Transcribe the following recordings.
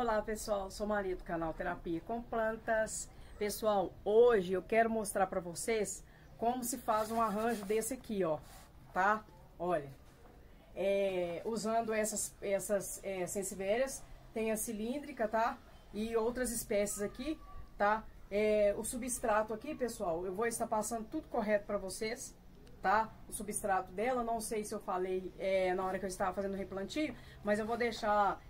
Olá pessoal, sou Maria do canal Terapia com Plantas. Pessoal, hoje eu quero mostrar para vocês como se faz um arranjo desse aqui, ó, tá? Olha, é, usando essas, essas é, sensivérias, tem a cilíndrica, tá? E outras espécies aqui, tá? É, o substrato aqui, pessoal, eu vou estar passando tudo correto para vocês, tá? O substrato dela, não sei se eu falei é, na hora que eu estava fazendo o replantio, mas eu vou deixar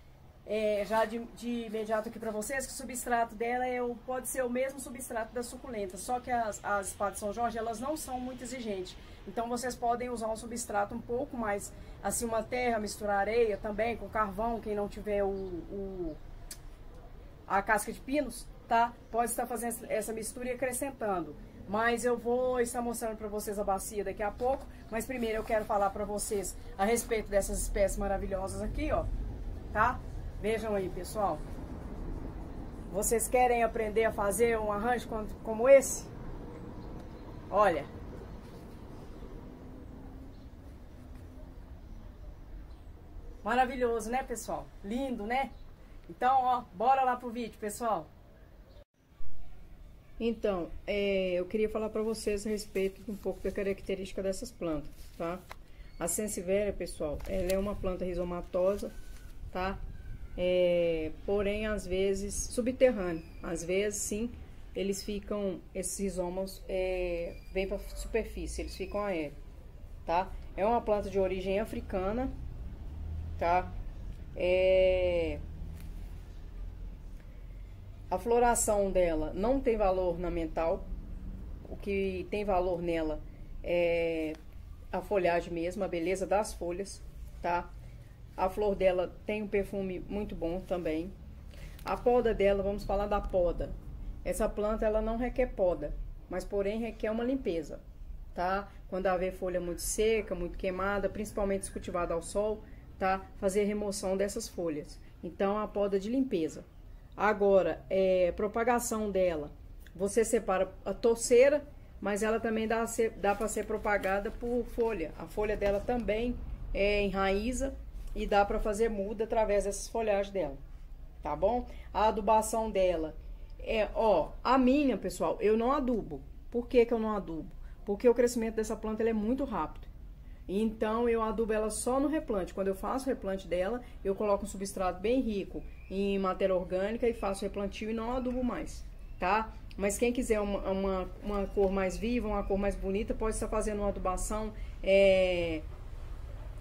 é, já de, de, imediato aqui para vocês que o substrato dela é o, pode ser o mesmo substrato da suculenta, só que as, as espadas São Jorge, elas não são muito exigentes. Então vocês podem usar um substrato um pouco mais, assim, uma terra, misturar areia também com carvão, quem não tiver o, o a casca de pinos, tá? Pode estar fazendo essa mistura e acrescentando. Mas eu vou estar mostrando para vocês a bacia daqui a pouco. Mas primeiro eu quero falar para vocês a respeito dessas espécies maravilhosas aqui, ó. Tá? Vejam aí, pessoal. Vocês querem aprender a fazer um arranjo como esse? Olha. Maravilhoso, né, pessoal? Lindo, né? Então, ó, bora lá pro vídeo, pessoal. Então, é, eu queria falar para vocês a respeito um pouco da característica dessas plantas, tá? A sensivéria, pessoal, ela é uma planta rizomatosa, tá? É, porém, às vezes, subterrâneo. Às vezes, sim, eles ficam, esses rizomos é, vêm para superfície, eles ficam aéreos, tá? É uma planta de origem africana, tá? É, a floração dela não tem valor ornamental. O que tem valor nela é a folhagem mesmo, a beleza das folhas, tá? A flor dela tem um perfume muito bom também. A poda dela, vamos falar da poda. Essa planta ela não requer poda, mas porém requer uma limpeza, tá? Quando haver folha muito seca, muito queimada, principalmente se cultivada ao sol, tá? Fazer remoção dessas folhas. Então a poda de limpeza. Agora, é, propagação dela, você separa a torceira, mas ela também dá, dá para ser propagada por folha. A folha dela também é enraiza e dá para fazer muda através dessas folhagens dela, tá bom? A adubação dela é, ó, a minha, pessoal, eu não adubo. Por que que eu não adubo? Porque o crescimento dessa planta é muito rápido. Então, eu adubo ela só no replante. Quando eu faço o replante dela, eu coloco um substrato bem rico em matéria orgânica e faço replantio e não adubo mais, tá? Mas quem quiser uma, uma, uma cor mais viva, uma cor mais bonita, pode estar fazendo uma adubação é,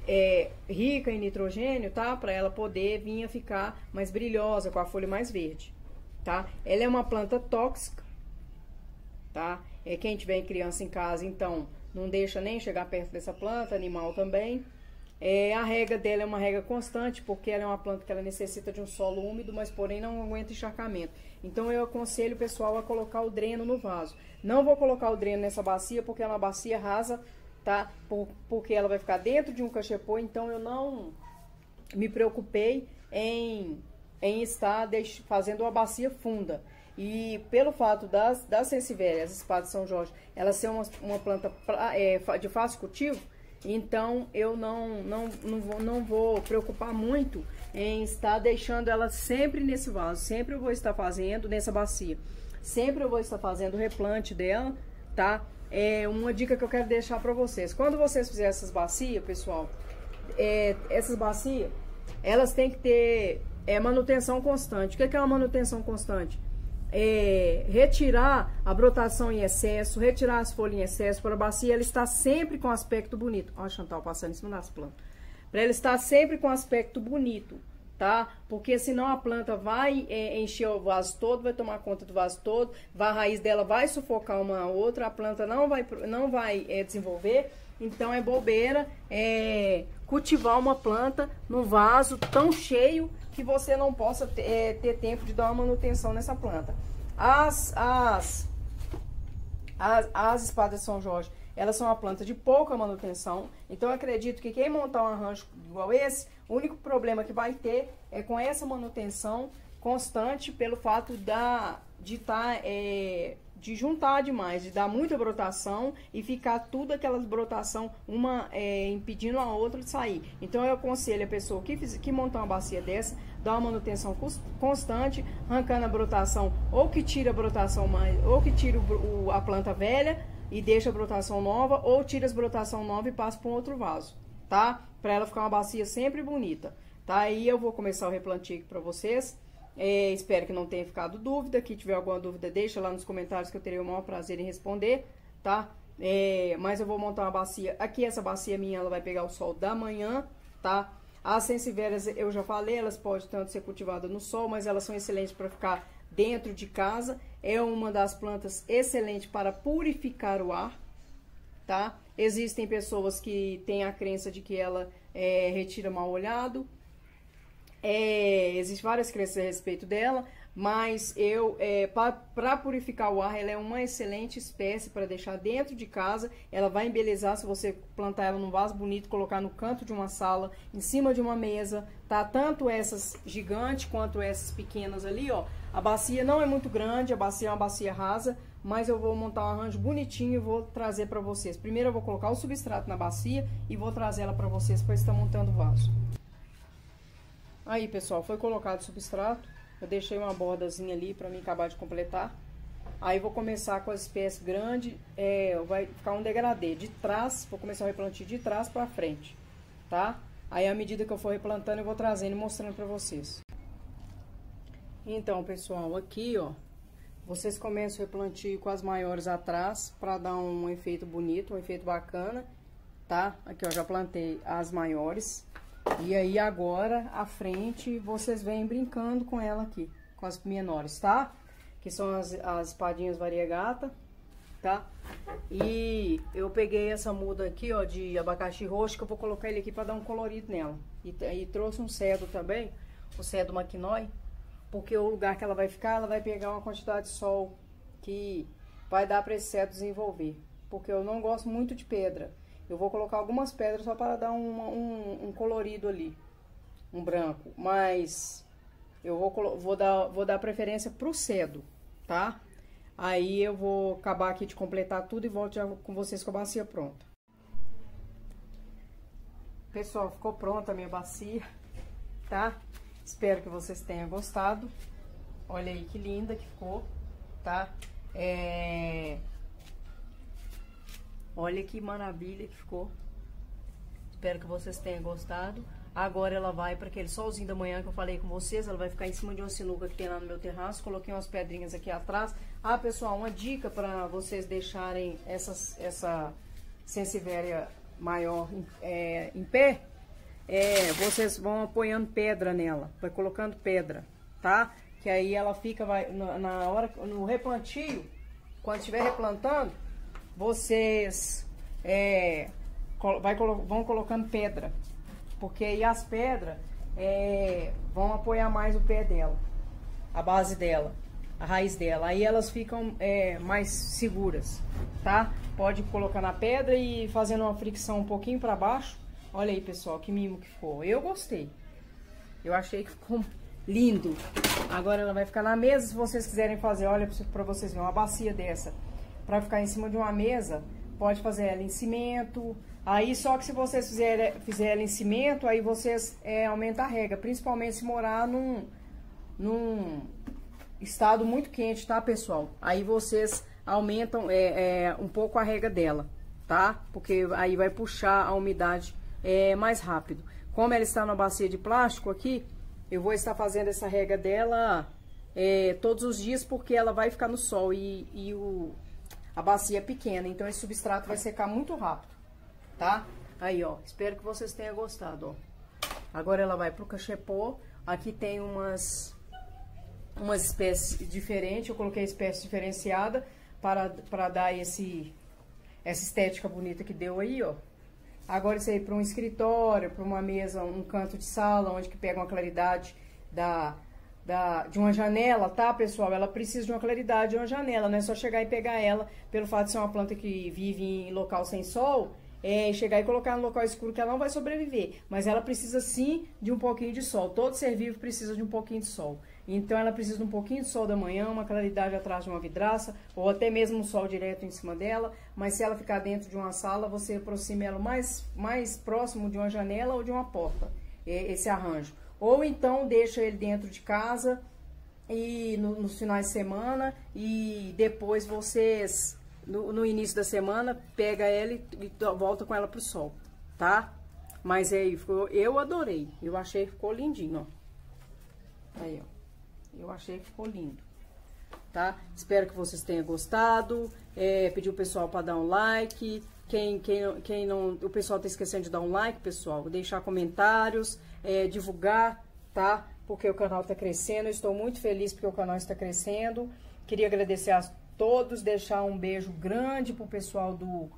é, rica em nitrogênio, tá? Para ela poder vir a ficar mais brilhosa, com a folha mais verde, tá? Ela é uma planta tóxica, tá? É, quem tiver criança em casa, então não deixa nem chegar perto dessa planta, animal também. É, a rega dela é uma rega constante, porque ela é uma planta que ela necessita de um solo úmido, mas porém não aguenta encharcamento. Então eu aconselho o pessoal a colocar o dreno no vaso. Não vou colocar o dreno nessa bacia, porque é uma bacia rasa, tá? Por, porque ela vai ficar dentro de um cachepô, então eu não me preocupei em, em estar deix, fazendo uma bacia funda. E pelo fato das, das sensivérias, as espadas São Jorge, ela ser uma, uma planta pra, é, de fácil cultivo, então eu não, não, não, vou, não vou preocupar muito em estar deixando ela sempre nesse vaso. Sempre eu vou estar fazendo nessa bacia. Sempre eu vou estar fazendo o replante dela, tá? É uma dica que eu quero deixar para vocês. Quando vocês fizerem essas bacias, pessoal, é, essas bacias, elas têm que ter é, manutenção constante. O que é uma manutenção constante? é, retirar a brotação em excesso, retirar as folhas em excesso, para a bacia ela estar sempre com aspecto bonito. Olha a Chantal passando em cima das plantas. Para ela estar sempre com aspecto bonito, tá? Porque senão a planta vai é, encher o vaso todo, vai tomar conta do vaso todo, a raiz dela vai sufocar uma outra, a planta não vai, não vai é, desenvolver. Então é bobeira é, cultivar uma planta no vaso tão cheio que você não possa ter, é, ter tempo de dar uma manutenção nessa planta. As, as, as, as espadas São Jorge, elas são uma planta de pouca manutenção, então acredito que quem montar um arranjo igual esse, o único problema que vai ter é com essa manutenção constante pelo fato da, de estar tá, é, de juntar demais, de dar muita brotação e ficar tudo aquelas brotação, uma é, impedindo a outra de sair. Então eu aconselho a pessoa que, que montar uma bacia dessa, dar uma manutenção constante, arrancando a brotação, ou que tira a brotação mais, ou que tira o, o, a planta velha e deixa a brotação nova, ou tira as brotação nova e passa para um outro vaso, tá? Para ela ficar uma bacia sempre bonita, tá? Aí eu vou começar o replantio aqui para vocês. É, espero que não tenha ficado dúvida. Que tiver alguma dúvida, deixa lá nos comentários que eu terei o maior prazer em responder, tá? É, mas eu vou montar uma bacia. Aqui, essa bacia minha, ela vai pegar o sol da manhã, tá? As sensiveiras, eu já falei, elas podem tanto ser cultivadas no sol, mas elas são excelentes para ficar dentro de casa. É uma das plantas excelentes para purificar o ar, tá? Existem pessoas que têm a crença de que ela é, retira mal olhado, é, Existem várias crenças a respeito dela, mas eu, é, para purificar o ar, ela é uma excelente espécie para deixar dentro de casa. Ela vai embelezar se você plantar ela num vaso bonito, colocar no canto de uma sala, em cima de uma mesa, tá? Tanto essas gigantes quanto essas pequenas ali, ó. A bacia não é muito grande, a bacia é uma bacia rasa, mas eu vou montar um arranjo bonitinho e vou trazer para vocês. Primeiro eu vou colocar o substrato na bacia e vou trazer ela para vocês para estar montando o vaso. Aí, pessoal, foi colocado o substrato. Eu deixei uma bordazinha ali para mim acabar de completar. Aí vou começar com as espécies grandes, é, vai ficar um degradê de trás, vou começar o replantio de trás para frente, tá? Aí à medida que eu for replantando, eu vou trazendo e mostrando para vocês. Então, pessoal, aqui, ó, vocês começam o replantio com as maiores atrás para dar um efeito bonito, um efeito bacana, tá? Aqui, ó, já plantei as maiores. E aí agora, a frente, vocês vêm brincando com ela aqui, com as menores, tá? Que são as, as espadinhas variegata, tá? E eu peguei essa muda aqui, ó, de abacaxi roxo, que eu vou colocar ele aqui pra dar um colorido nela. E, e trouxe um cedo também, o cedo maquinói, porque o lugar que ela vai ficar, ela vai pegar uma quantidade de sol que vai dar pra esse cedo desenvolver. Porque eu não gosto muito de pedra. Eu vou colocar algumas pedras só para dar um, um, um colorido ali, um branco. Mas eu vou, vou, dar, vou dar preferência pro cedo, tá? Aí eu vou acabar aqui de completar tudo e volto já com vocês com a bacia pronta. Pessoal, ficou pronta a minha bacia, tá? Espero que vocês tenham gostado. Olha aí que linda que ficou, tá? É... Olha que maravilha que ficou. Espero que vocês tenham gostado. Agora ela vai para aquele solzinho da manhã que eu falei com vocês. Ela vai ficar em cima de uma sinuca que tem lá no meu terraço. Coloquei umas pedrinhas aqui atrás. Ah, pessoal, uma dica para vocês deixarem essas, essa sensivéria maior é, em pé. É, vocês vão apoiando pedra nela. Vai colocando pedra, tá? Que aí ela fica, vai, na, na hora, no replantio, quando estiver replantando vocês é, vai, vão colocando pedra, porque aí as pedras é, vão apoiar mais o pé dela, a base dela, a raiz dela. Aí elas ficam é, mais seguras, tá? Pode colocar na pedra e fazendo uma fricção um pouquinho para baixo. Olha aí, pessoal, que mimo que ficou. Eu gostei. Eu achei que ficou lindo. Agora ela vai ficar na mesa, se vocês quiserem fazer, olha para vocês verem, uma bacia dessa para ficar em cima de uma mesa, pode fazer ela em cimento. Aí só que se vocês fizerem fizer ela em cimento, aí vocês é, aumentam a rega, principalmente se morar num, num estado muito quente, tá, pessoal? Aí vocês aumentam é, é, um pouco a rega dela, tá? Porque aí vai puxar a umidade é, mais rápido. Como ela está na bacia de plástico aqui, eu vou estar fazendo essa rega dela é, todos os dias, porque ela vai ficar no sol e, e o, a bacia é pequena, então esse substrato vai secar muito rápido, tá? Aí, ó, espero que vocês tenham gostado, ó. Agora ela vai pro cachepô. Aqui tem umas umas espécies diferentes, eu coloquei espécie diferenciada para, para dar esse essa estética bonita que deu aí, ó. Agora isso aí para um escritório, para uma mesa, um canto de sala, onde que pega uma claridade da da, de uma janela, tá, pessoal? Ela precisa de uma claridade de uma janela, não é só chegar e pegar ela, pelo fato de ser uma planta que vive em local sem sol, é, chegar e colocar no local escuro que ela não vai sobreviver. Mas ela precisa sim de um pouquinho de sol. Todo ser vivo precisa de um pouquinho de sol. Então ela precisa de um pouquinho de sol da manhã, uma claridade atrás de uma vidraça, ou até mesmo um sol direto em cima dela. Mas se ela ficar dentro de uma sala, você aproxima ela mais, mais próximo de uma janela ou de uma porta, esse arranjo. Ou então deixa ele dentro de casa e no, nos finais de semana e depois vocês, no, no início da semana, pega ela e, e volta com ela pro sol, tá? Mas aí, eu adorei. Eu achei que ficou lindinho, ó. Aí, ó. Eu achei que ficou lindo. Tá? Espero que vocês tenham gostado. É, pedir o pessoal para dar um like. Quem, quem, quem não. O pessoal tá esquecendo de dar um like, pessoal. Deixar comentários, é, divulgar, tá? Porque o canal tá crescendo. Eu estou muito feliz porque o canal está crescendo. Queria agradecer a todos, deixar um beijo grande pro pessoal do,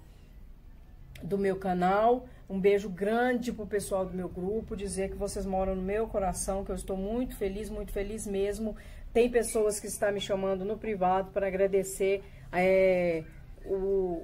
do meu canal. Um beijo grande pro pessoal do meu grupo, dizer que vocês moram no meu coração, que eu estou muito feliz, muito feliz mesmo. Tem pessoas que estão me chamando no privado para agradecer é, o,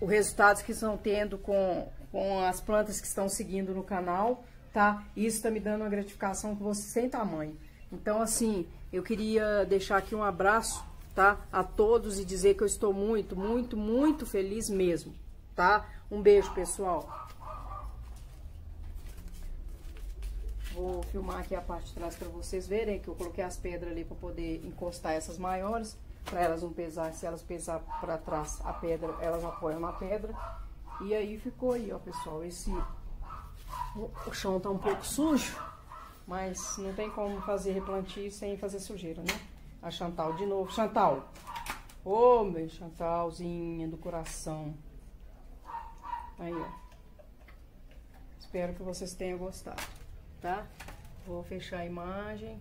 o resultados que estão tendo com, com as plantas que estão seguindo no canal, tá? Isso está me dando uma gratificação que você sem tamanho. Então, assim, eu queria deixar aqui um abraço, tá? A todos e dizer que eu estou muito, muito, muito feliz mesmo, tá? Um beijo, pessoal. Vou filmar aqui a parte de trás para vocês verem que eu coloquei as pedras ali para poder encostar essas maiores, para elas não pesar, se elas pesar para trás a pedra, elas apoiam na pedra. E aí ficou aí, ó, pessoal, esse o chão tá um pouco sujo, mas não tem como fazer replantio sem fazer sujeira, né? A Chantal de novo. Chantal! Ô, oh, meu Chantalzinha do coração. Aí, ó. Espero que vocês tenham gostado tá? Vou fechar a imagem,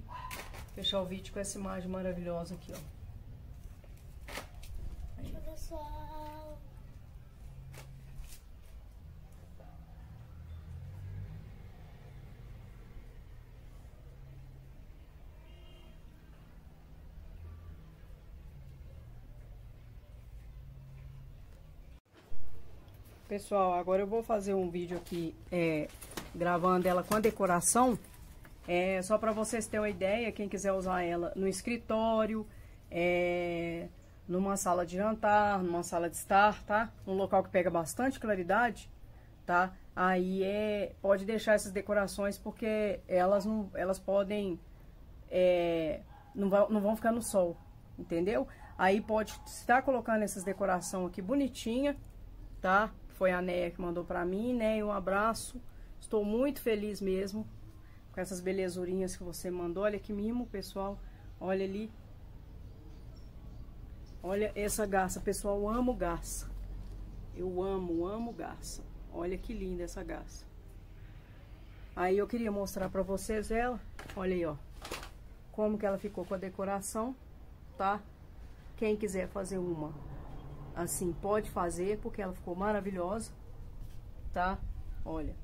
fechar o vídeo com essa imagem maravilhosa aqui, ó. Aí. pessoal. Pessoal, agora eu vou fazer um vídeo aqui é, gravando ela com a decoração. É, só para vocês terem uma ideia, quem quiser usar ela no escritório, é, numa sala de jantar, numa sala de estar, tá? Um local que pega bastante claridade, tá? Aí é, pode deixar essas decorações porque elas não, elas podem, é, não, vai, não vão ficar no sol, entendeu? Aí pode estar colocando essas decorações aqui bonitinha, tá? Foi a Neia que mandou pra mim, né? Um abraço. Estou muito feliz mesmo com essas belezurinhas que você mandou. Olha que mimo, pessoal. Olha ali. Olha essa garça, pessoal. Eu amo garça. Eu amo, amo garça. Olha que linda essa garça. Aí eu queria mostrar pra vocês ela. Olha aí, ó. Como que ela ficou com a decoração, tá? Quem quiser fazer uma assim, pode fazer, porque ela ficou maravilhosa, tá? Olha.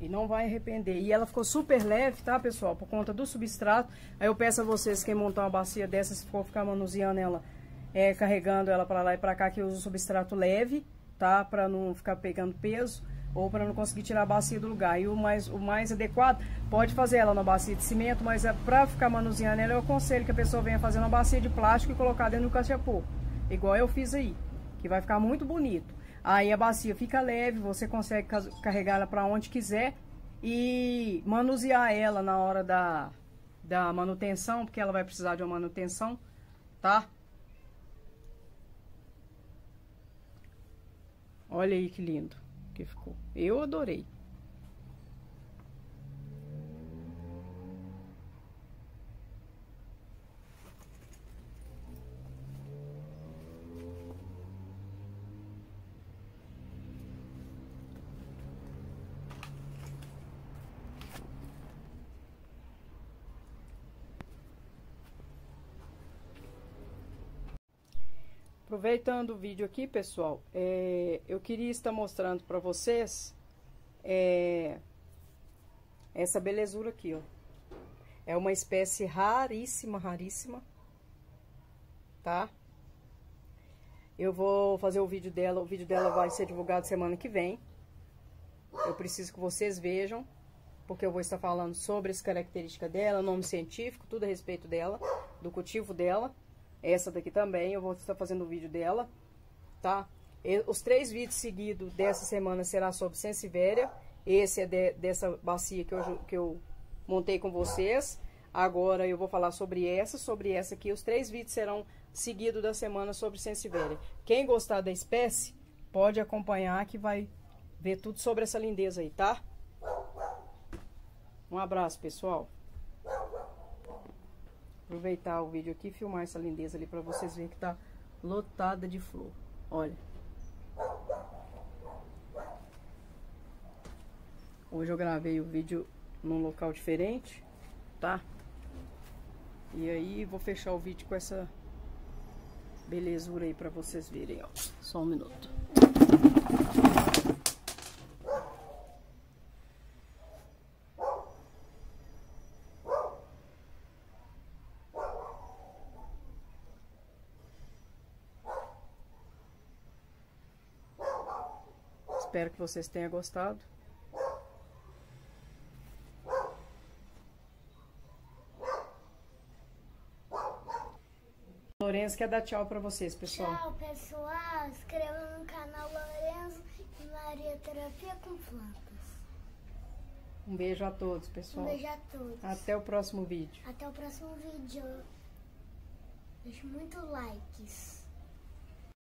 E não vai arrepender. E ela ficou super leve, tá, pessoal? Por conta do substrato. Aí eu peço a vocês, quem montar uma bacia dessa, se for ficar manuseando ela, é, carregando ela pra lá e pra cá, que usa o substrato leve, tá? Pra não ficar pegando peso ou para não conseguir tirar a bacia do lugar. E o mais, o mais adequado, pode fazer ela na bacia de cimento, mas é para ficar manuseando ela, eu aconselho que a pessoa venha fazer uma bacia de plástico e colocar dentro do cachapô. Igual eu fiz aí, que vai ficar muito bonito. Aí a bacia fica leve, você consegue carregar ela para onde quiser e manusear ela na hora da, da manutenção, porque ela vai precisar de uma manutenção, tá? Olha aí que lindo que ficou. Eu adorei. Aproveitando o vídeo aqui, pessoal, é, eu queria estar mostrando para vocês é, essa belezura aqui, ó. É uma espécie raríssima, raríssima, tá? Eu vou fazer o vídeo dela, o vídeo dela vai ser divulgado semana que vem. Eu preciso que vocês vejam, porque eu vou estar falando sobre as características dela, nome científico, tudo a respeito dela, do cultivo dela. Essa daqui também, eu vou estar fazendo o vídeo dela, tá? Os três vídeos seguidos dessa semana será sobre Sensivéria. Esse é de, dessa bacia que eu, que eu montei com vocês. Agora eu vou falar sobre essa, sobre essa aqui. Os três vídeos serão seguidos da semana sobre Sensivéria. Quem gostar da espécie, pode acompanhar que vai ver tudo sobre essa lindeza aí, tá? Um abraço, pessoal. Aproveitar o vídeo aqui e filmar essa lindeza ali pra vocês verem que tá lotada de flor. Olha. Hoje eu gravei o vídeo num local diferente, tá? E aí vou fechar o vídeo com essa belezura aí pra vocês verem, ó. Só um minuto. Espero que vocês tenham gostado. Lourenço quer dar tchau pra vocês, pessoal. Tchau, pessoal. Inscreva no canal Lourenço e Maria Terapia com Plantas. Um beijo a todos, pessoal. Um beijo a todos. Até o próximo vídeo. Até o próximo vídeo. Deixe muito likes.